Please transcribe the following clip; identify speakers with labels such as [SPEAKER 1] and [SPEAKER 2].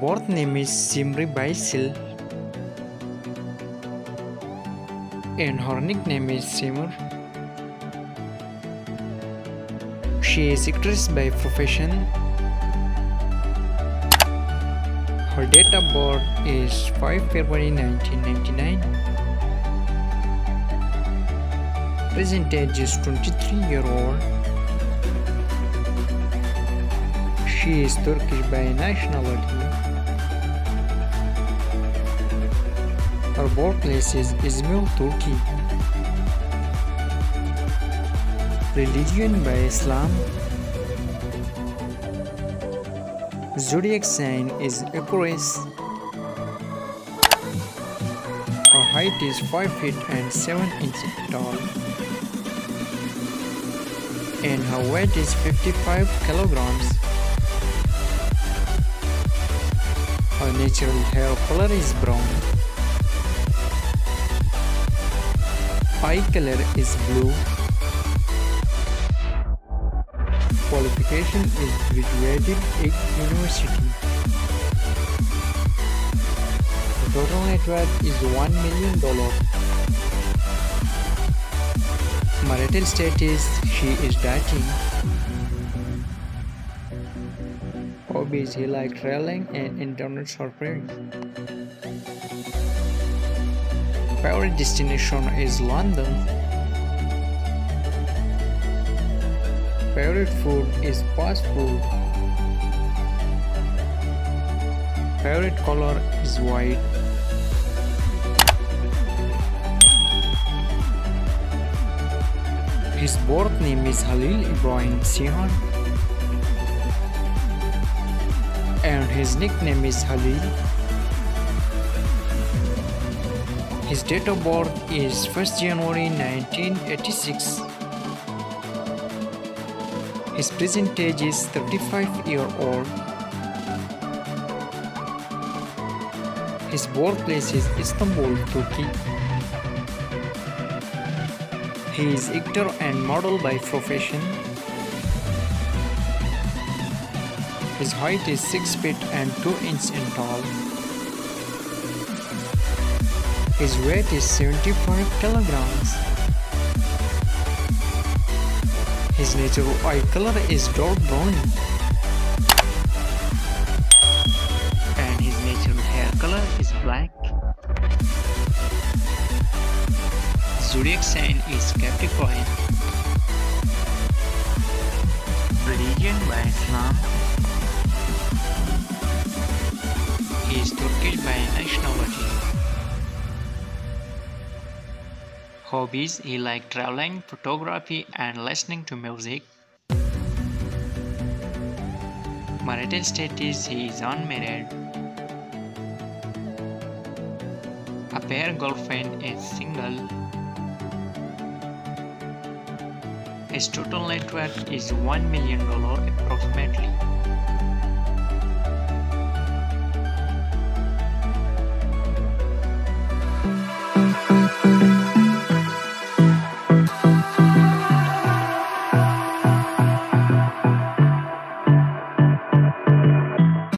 [SPEAKER 1] birth name is Cemre Baysel and her nickname is Simur. She is actress by profession. Her date of birth is 5 February 1999. Present age is 23 year old. She is Turkish by nationality. Her birthplace is Izmir, Turkey. Religion by Islam. Zodiac sign is Aquarius. Her height is 5 feet and 7 inches tall. And her weight is 55 kilograms. Her natural hair color is brown. Eye color is blue. Qualification is graduated at university. The total net worth is $1 million. Marital status she is dating. Hobbies he like traveling and internet surfing. Favorite destination is London. Favorite food is fast food. Favorite color is white. His birth name is Halil Ibrahim Ceyhan. And his nickname is Halil. His date of birth is 1st January 1986. His present age is 35 year old. His birthplace is Istanbul, Turkey. He is actor and model by profession. His height is 6 feet and 2 inches in tall. His weight is 75 kilograms. His natural eye color is dark brown. And his natural hair color is black. Zodiac sign is Capricorn. Religion by Islam. He is Turkish by nationality. Hobbies he like traveling, photography and listening to music. Marital status he is unmarried. A pair girlfriend is single. His total net worth is $1 million approximately.